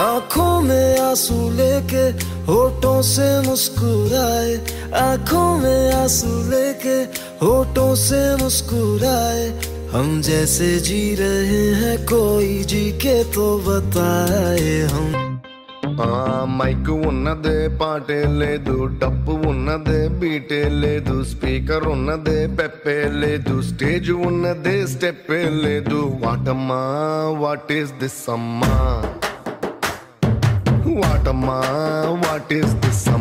आंखों में आंसू लेके होठों से मुस्कुराए आंखों में आंसू लेके होठों से मुस्कुराए हम जैसे जी रहे हैं कोई जी के तो बताए हम ఆ మైక్ ఉన్నదే పాటే లేదు డబ్బు ఉన్నదే బీటే లేదు స్పీకర్ ఉన్నదే పెప్పే లేదు స్టేజ్ ఉన్నదే స్టెప్పే లేదు వాటమ్మా వాట్ ఈస్ దిస్ అమ్మా What am I? what is this?